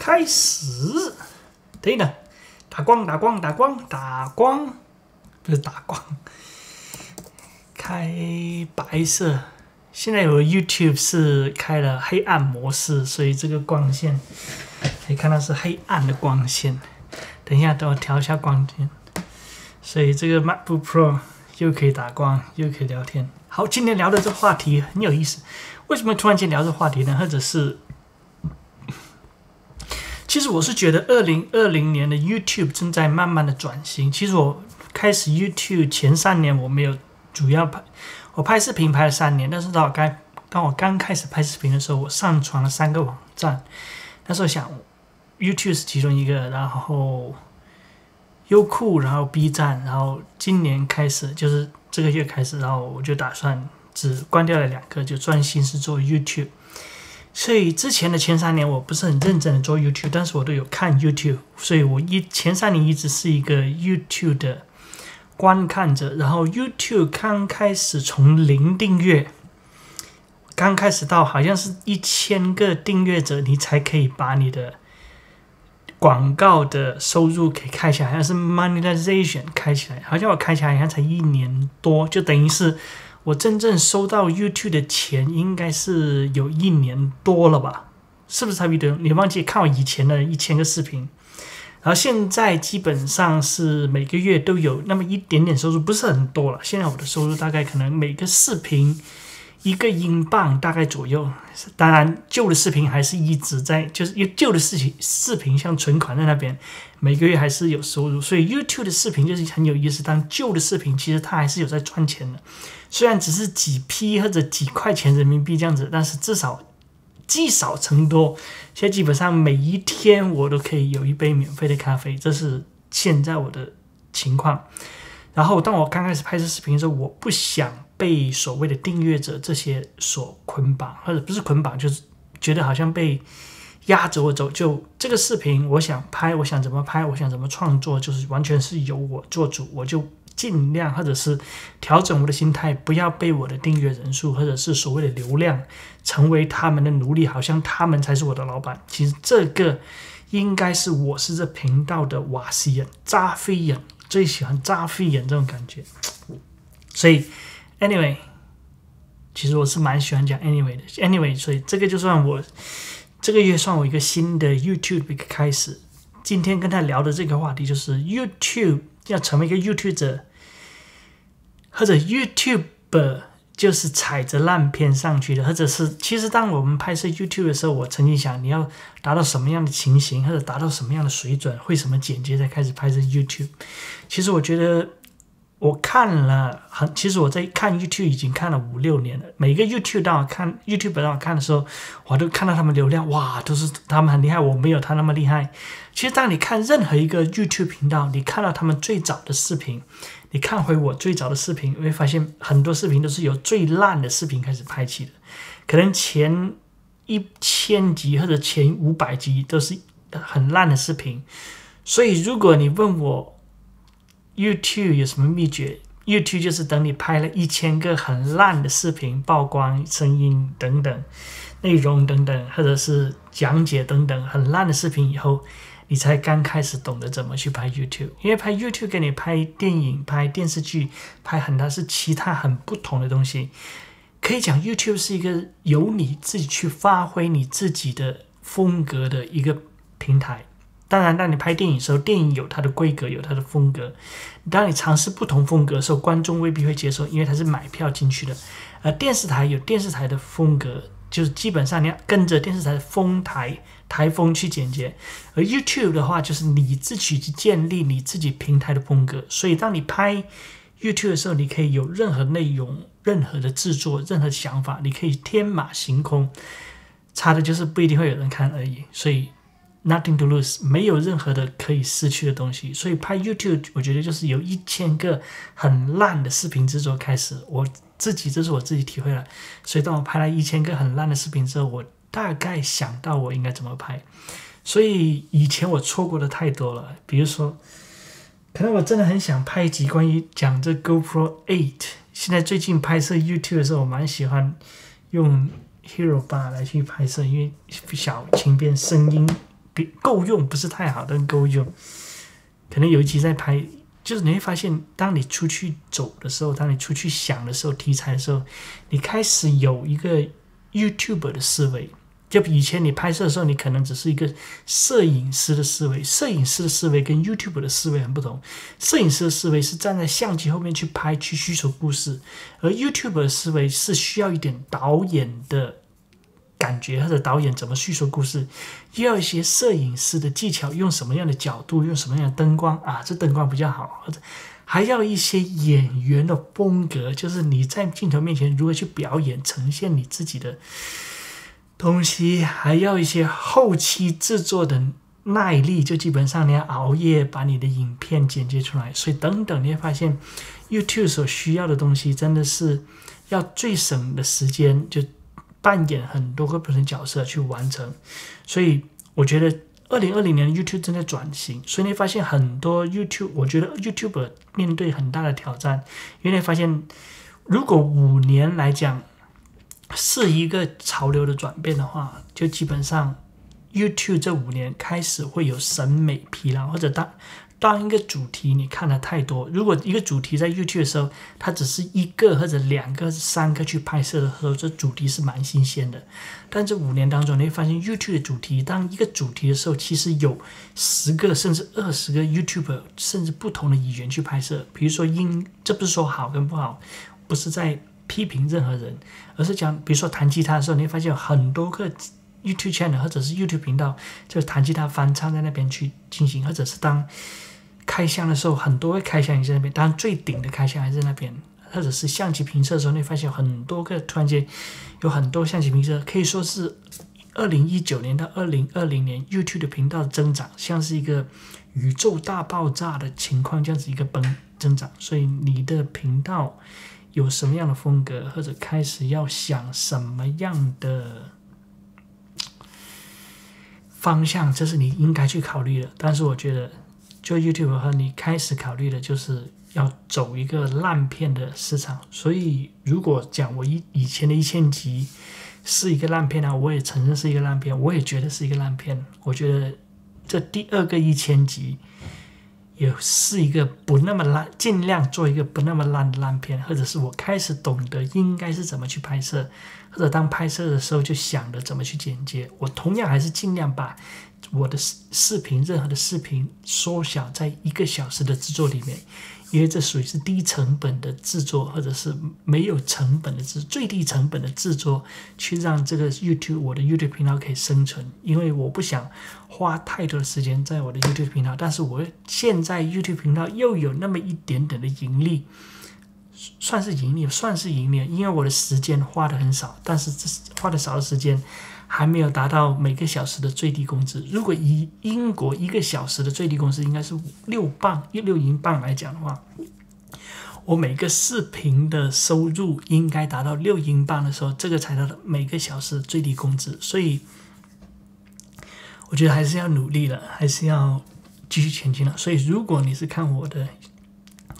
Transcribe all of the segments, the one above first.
开始，对了，打光打光打光打光，不是打光，开白色。现在有 YouTube 是开了黑暗模式，所以这个光线可以看到是黑暗的光线。等一下，等我调一下光线。所以这个 MacBook Pro 又可以打光，又可以聊天。好，今天聊的这话题很有意思。为什么突然间聊这话题呢？或者是？其实我是觉得，二零二零年的 YouTube 正在慢慢的转型。其实我开始 YouTube 前三年，我没有主要拍，我拍视频拍了三年。但是到我刚当我刚开始拍视频的时候，我上传了三个网站。那时候想，YouTube 是其中一个，然后优酷，然后 B 站，然后今年开始就是这个月开始，然后我就打算只关掉了两个，就专心是做 YouTube。所以之前的前三年我不是很认真的做 YouTube，但是我都有看 YouTube，所以我一前三年一直是一个 YouTube 的观看者。然后 YouTube 刚开始从零订阅，刚开始到好像是一千个订阅者，你才可以把你的广告的收入给开起来，好像是 Monetization 开起来，好像我开起来好像才一年多，就等于是。我真正收到 YouTube 的钱应该是有一年多了吧？是不是差不多？你忘记看我以前的一千个视频，然后现在基本上是每个月都有那么一点点收入，不是很多了。现在我的收入大概可能每个视频一个英镑大概左右。当然，旧的视频还是一直在，就是旧的视频视频像存款在那边，每个月还是有收入。所以 YouTube 的视频就是很有意思，但旧的视频其实它还是有在赚钱的。虽然只是几批或者几块钱人民币这样子，但是至少积少成多。现在基本上每一天我都可以有一杯免费的咖啡，这是现在我的情况。然后当我刚开始拍摄视频的时候，我不想被所谓的订阅者这些所捆绑，或者不是捆绑，就是觉得好像被压着我走。就这个视频，我想拍，我想怎么拍，我想怎么创作，就是完全是由我做主，我就。尽量，或者是调整我的心态，不要被我的订阅人数，或者是所谓的流量，成为他们的奴隶，好像他们才是我的老板。其实这个应该是我是这频道的瓦西人、扎菲人，最喜欢炸飞人这种感觉。所以，anyway，其实我是蛮喜欢讲 anyway 的。anyway，所以这个就算我这个月算我一个新的 YouTube 一个开始。今天跟他聊的这个话题就是 YouTube 要成为一个 YouTuber，。或者 YouTuber 就是踩着烂片上去的，或者是其实当我们拍摄 YouTube 的时候，我曾经想你要达到什么样的情形，或者达到什么样的水准，会什么剪接才开始拍摄 YouTube。其实我觉得我看了很，其实我在看 YouTube 已经看了五六年了。每个 YouTube 当我看 YouTube 让我看的时候，我都看到他们流量哇，都是他们很厉害，我没有他那么厉害。其实当你看任何一个 YouTube 频道，你看到他们最早的视频。你看回我最早的视频，你会发现很多视频都是由最烂的视频开始拍起的，可能前一千集或者前五百集都是很烂的视频。所以，如果你问我 YouTube 有什么秘诀，YouTube 就是等你拍了一千个很烂的视频，曝光、声音等等、内容等等，或者是讲解等等很烂的视频以后。你才刚开始懂得怎么去拍 YouTube，因为拍 YouTube 跟你拍电影、拍电视剧、拍很多是其他很不同的东西。可以讲 YouTube 是一个由你自己去发挥你自己的风格的一个平台。当然，当你拍电影的时候，电影有它的规格，有它的风格。当你尝试不同风格的时候，观众未必会接受，因为它是买票进去的。而电视台有电视台的风格。就是基本上你要跟着电视台的风台台风去剪接，而 YouTube 的话就是你自己去建立你自己平台的风格。所以当你拍 YouTube 的时候，你可以有任何内容、任何的制作、任何想法，你可以天马行空。差的就是不一定会有人看而已。所以 Nothing to lose，没有任何的可以失去的东西。所以拍 YouTube，我觉得就是由一千个很烂的视频制作开始。我。自己这是我自己体会了，所以当我拍了一千个很烂的视频之后，我大概想到我应该怎么拍。所以以前我错过的太多了，比如说，可能我真的很想拍一集关于讲这 GoPro Eight。现在最近拍摄 YouTube 的时候，我蛮喜欢用 Hero 八来去拍摄，因为小轻便，声音比够用，不是太好，但够用。可能有一集在拍，就是你会发现，当你出去走的时候，当你出去想的时候，题材的时候，你开始有一个 YouTube 的思维。就以前你拍摄的时候，你可能只是一个摄影师的思维。摄影师的思维跟 YouTube 的思维很不同。摄影师的思维是站在相机后面去拍、去叙述故事，而 YouTube 的思维是需要一点导演的感觉，或者导演怎么叙述故事，要一些摄影师的技巧，用什么样的角度，用什么样的灯光啊，这灯光比较好，或者还要一些演员的风格，就是你在镜头面前如何去表演、呈现你自己的。东西还要一些后期制作的耐力，就基本上你要熬夜把你的影片剪接出来，所以等等你会发现，YouTube 所需要的东西真的是要最省的时间，就扮演很多个不同角色去完成。所以我觉得二零二零年 YouTube 正在转型，所以你发现很多 YouTube，我觉得 YouTuber 面对很大的挑战，因为你发现如果五年来讲。是一个潮流的转变的话，就基本上 YouTube 这五年开始会有审美疲劳，或者当当一个主题你看的太多，如果一个主题在 YouTube 的时候，它只是一个或者两个、三个去拍摄的时候，这主题是蛮新鲜的。但这五年当中，你会发现 YouTube 的主题，当一个主题的时候，其实有十个甚至二十个 YouTube 甚至不同的语言去拍摄。比如说音，这不是说好跟不好，不是在。批评任何人，而是讲，比如说弹吉他的时候，你会发现有很多个 YouTube channel 或者是 YouTube 频道，就是弹吉他翻唱在那边去进行，或者是当开箱的时候，很多个开箱也在那边，当然最顶的开箱还在那边，或者是相机评测的时候，你会发现很多个突然间有很多相机评测，可以说是二零一九年到二零二零年 YouTube 的频道增长，像是一个宇宙大爆炸的情况这样子一个崩增长，所以你的频道。有什么样的风格，或者开始要想什么样的方向，这是你应该去考虑的。但是我觉得，做 YouTube 和你开始考虑的就是要走一个烂片的市场。所以，如果讲我以以前的一千集是一个烂片呢，我也承认是一个烂片，我也觉得是一个烂片。我觉得这第二个一千集。也是一个不那么烂，尽量做一个不那么烂的烂片，或者是我开始懂得应该是怎么去拍摄，或者当拍摄的时候就想着怎么去剪辑。我同样还是尽量把我的视视频任何的视频缩小在一个小时的制作里面。因为这属于是低成本的制作，或者是没有成本的制最低成本的制作，去让这个 YouTube 我的 YouTube 频道可以生存。因为我不想花太多的时间在我的 YouTube 频道，但是我现在 YouTube 频道又有那么一点点的盈利，算是盈利，算是盈利。因为我的时间花的很少，但是这花的少的时间。还没有达到每个小时的最低工资。如果以英国一个小时的最低工资应该是六磅一六英镑来讲的话，我每个视频的收入应该达到六英镑的时候，这个才到每个小时最低工资。所以，我觉得还是要努力了，还是要继续前进了。所以，如果你是看我的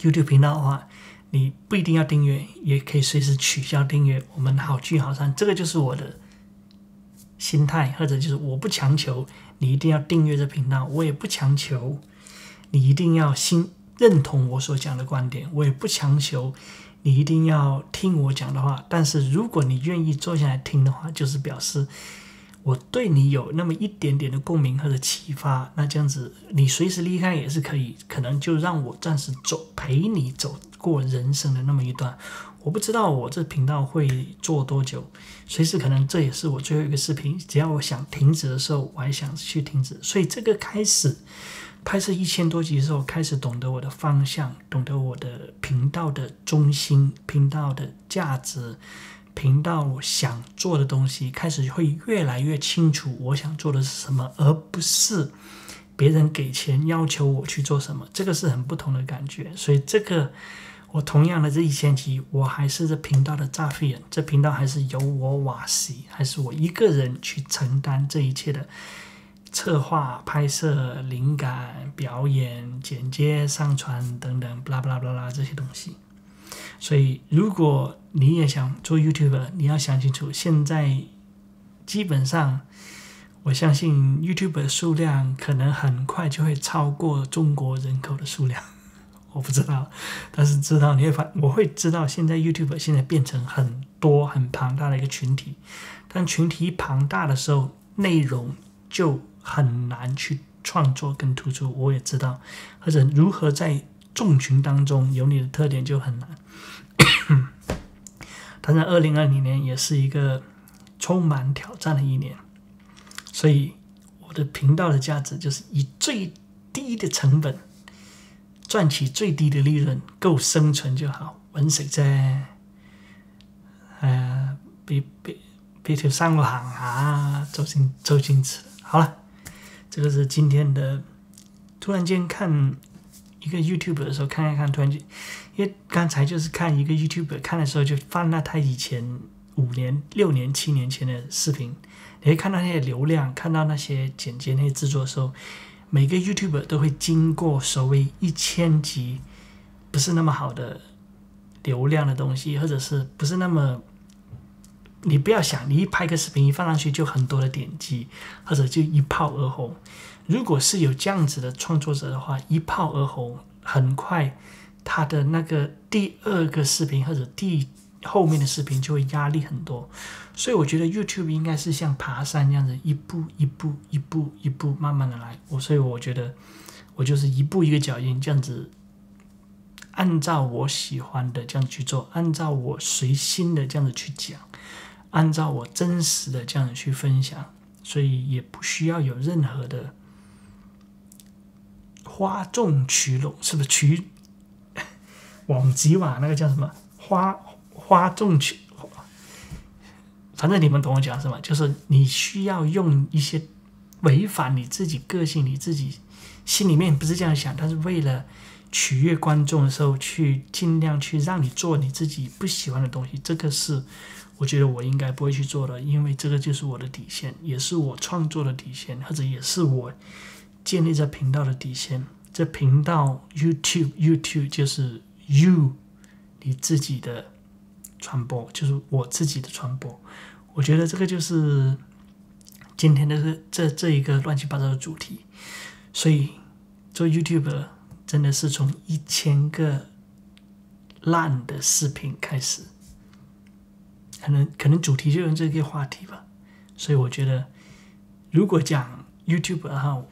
YouTube 频道的话，你不一定要订阅，也可以随时取消订阅。我们好聚好散，这个就是我的。心态，或者就是我不强求你一定要订阅这频道，我也不强求你一定要心认同我所讲的观点，我也不强求你一定要听我讲的话。但是如果你愿意坐下来听的话，就是表示我对你有那么一点点的共鸣或者启发。那这样子，你随时离开也是可以，可能就让我暂时走，陪你走过人生的那么一段。我不知道我这频道会做多久，随时可能这也是我最后一个视频。只要我想停止的时候，我还想去停止。所以这个开始拍摄一千多集的时候，开始懂得我的方向，懂得我的频道的中心、频道的价值、频道想做的东西，开始会越来越清楚我想做的是什么，而不是别人给钱要求我去做什么。这个是很不同的感觉。所以这个。我同样的这一千集，我还是这频道的诈费人，这频道还是由我瓦西，还是我一个人去承担这一切的策划、拍摄、灵感、表演、剪接、上传等等，巴拉巴拉巴拉这些东西。所以，如果你也想做 YouTube，你要想清楚，现在基本上我相信 YouTube 的数量可能很快就会超过中国人口的数量。我不知道，但是知道你会发，我会知道现在 YouTube 现在变成很多很庞大的一个群体，但群体庞大的时候，内容就很难去创作跟突出。我也知道，或者如何在众群当中有你的特点就很难。但是二零二零年也是一个充满挑战的一年，所以我的频道的价值就是以最低的成本。赚取最低的利润，够生存就好。揾食啫，誒，俾俾俾條生路行下，周星周星驰。好了，这个是今天的。突然间看一个 YouTube 的时候，看一看，突然间，因为刚才就是看一个 YouTube 看的时候，就翻到他以前五年、六年、七年前的视频，你会看到那些流量，看到那些剪接、那些制作的时候。每个 YouTuber 都会经过所谓一千集不是那么好的流量的东西，或者是不是那么，你不要想，你一拍个视频一放上去就很多的点击，或者就一炮而红。如果是有这样子的创作者的话，一炮而红，很快他的那个第二个视频或者第后面的视频就会压力很多。所以我觉得 YouTube 应该是像爬山这样子，一步一步、一步一步慢慢的来。我所以我觉得我就是一步一个脚印这样子，按照我喜欢的这样去做，按照我随心的这样子去讲，按照我真实的这样子去分享。所以也不需要有任何的哗众取宠，是不是取 网吉瓦那个叫什么花花众取？反正你们懂我讲什么，就是你需要用一些违反你自己个性、你自己心里面不是这样想，但是为了取悦观众的时候，去尽量去让你做你自己不喜欢的东西。这个是我觉得我应该不会去做的，因为这个就是我的底线，也是我创作的底线，或者也是我建立这频道的底线。这频道 YouTube，YouTube 就是 You 你自己的传播，就是我自己的传播。我觉得这个就是今天的这这这一个乱七八糟的主题，所以做 YouTube 真的是从一千个烂的视频开始，可能可能主题就用这个话题吧。所以我觉得，如果讲 YouTube 哈，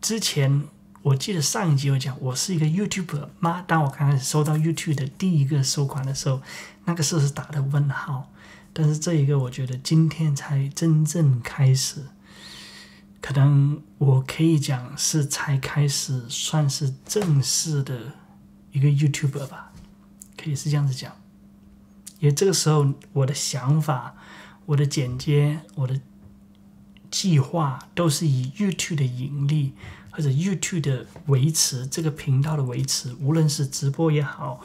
之前我记得上一集我讲我是一个 YouTuber 吗？当我刚开始收到 YouTube 的第一个收款的时候，那个时候是打的问号。但是这一个，我觉得今天才真正开始，可能我可以讲是才开始算是正式的一个 YouTuber 吧，可以是这样子讲。因为这个时候我的想法、我的剪接、我的计划都是以 YouTube 的盈利或者 YouTube 的维持这个频道的维持，无论是直播也好。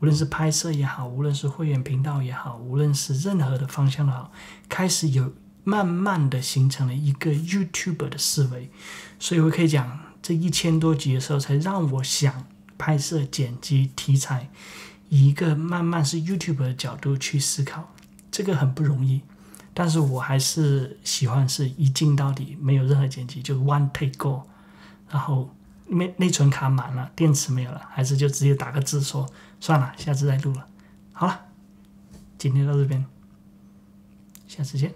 无论是拍摄也好，无论是会员频道也好，无论是任何的方向都好，开始有慢慢的形成了一个 YouTuber 的思维，所以我可以讲，这一千多集的时候，才让我想拍摄、剪辑、题材，一个慢慢是 YouTuber 的角度去思考，这个很不容易，但是我还是喜欢是一镜到底，没有任何剪辑，就 One Take Go，然后内内存卡满了，电池没有了，还是就直接打个字说。算了，下次再录了。好了，今天到这边，下次见。